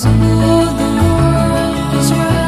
Some the world is right.